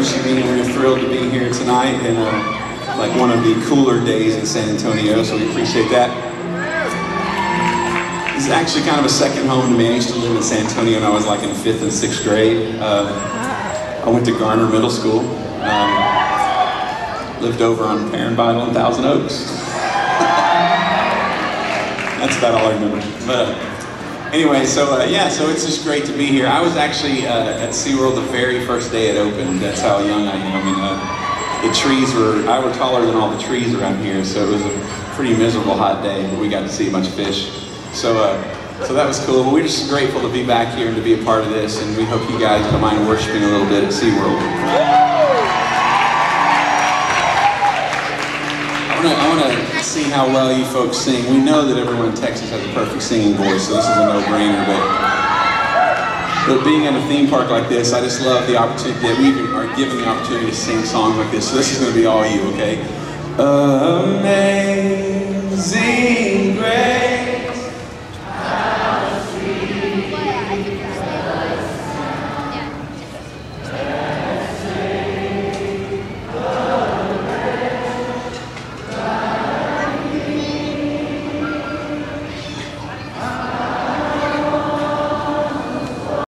Me, and we're thrilled to be here tonight and uh, like one of the cooler days in San Antonio, so we appreciate that. This is actually kind of a second home to me. I used to live in San Antonio when I was like in fifth and sixth grade. Uh, I went to Garner Middle School. Um, lived over on Vital and Thousand Oaks. That's about all I remember. But anyway, so uh, yeah, so it's just great to be here. I was actually uh, at SeaWorld the very first day it opened. That's how young I am. I mean, uh, the trees were, I were taller than all the trees around here, so it was a pretty miserable hot day, but we got to see a bunch of fish. So, uh, so that was cool. But we're just grateful to be back here and to be a part of this, and we hope you guys don't mind worshiping a little bit at SeaWorld. I want to see how well you folks sing. We know that everyone in Texas has a perfect singing voice, so this is a no-brainer. But, but being in a theme park like this, I just love the opportunity that we are given the opportunity to sing songs like this. So this is going to be all you, okay? Amazing.